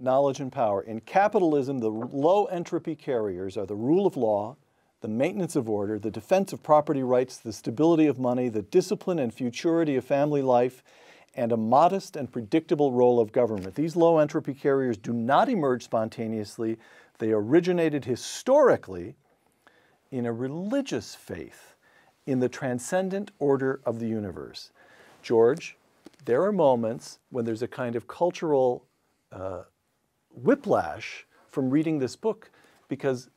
knowledge and power. In capitalism, the low entropy carriers are the rule of law, the maintenance of order, the defense of property rights, the stability of money, the discipline and futurity of family life, and a modest and predictable role of government. These low entropy carriers do not emerge spontaneously. They originated historically in a religious faith in the transcendent order of the universe. George, there are moments when there's a kind of cultural uh, whiplash from reading this book because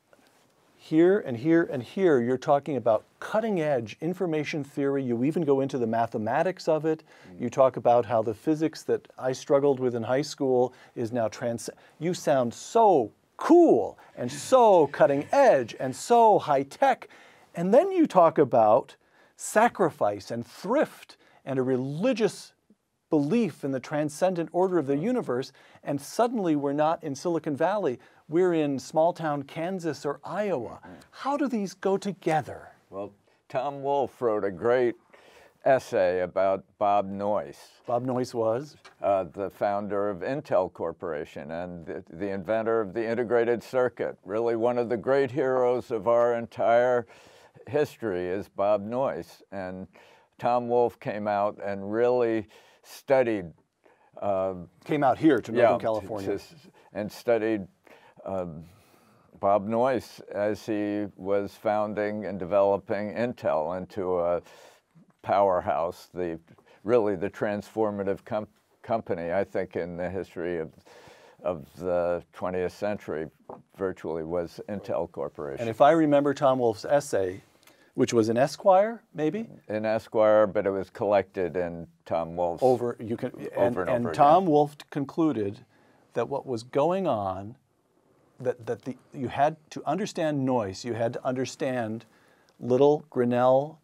here and here and here you're talking about cutting edge information theory. You even go into the mathematics of it. You talk about how the physics that I struggled with in high school is now trans. You sound so cool and so cutting edge and so high tech. And then you talk about sacrifice and thrift and a religious belief in the transcendent order of the universe, and suddenly we're not in Silicon Valley, we're in small town Kansas or Iowa. How do these go together? Well, Tom Wolfe wrote a great essay about Bob Noyce. Bob Noyce was? Uh, the founder of Intel Corporation and the, the, inventor of the integrated circuit. Really, one of the great heroes of our entire history is Bob Noyce. And Tom Wolfe came out and really studied. Uh, Came out here to Northern yeah, California. To, and studied um, Bob Noyce as he was founding and developing Intel into a powerhouse, the really the transformative com company, I think, in the history of of the 20th century virtually was Intel Corporation. And if I remember Tom Wolfe's essay, which was an Esquire, maybe? an Esquire, but it was collected in Tom Wolfe's. Over, you can, and, over and, and over Tom again. Wolfe concluded that what was going on, that, that the, you had to understand Noyce, you had to understand little Grinnell,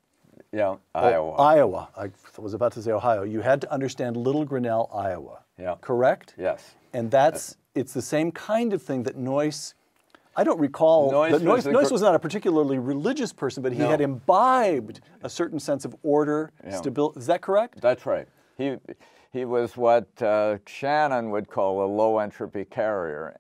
Yeah, Iowa. Iowa. I was about to say Ohio. You had to understand little Grinnell, Iowa. Yeah. Correct? Yes. And that's, it's the same kind of thing that Noyce, I don't recall, Noyce Noyce, Noyce was not a particularly religious person, but he No. had imbibed a certain sense of order, Yeah. stability. Is that correct? That's right. He, he was what uh, Shannon would call a low entropy carrier.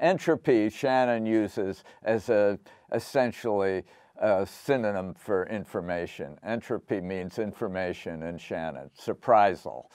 Entropy, Shannon uses as a essentially a synonym for information. Entropy means information in Shannon, surprisal.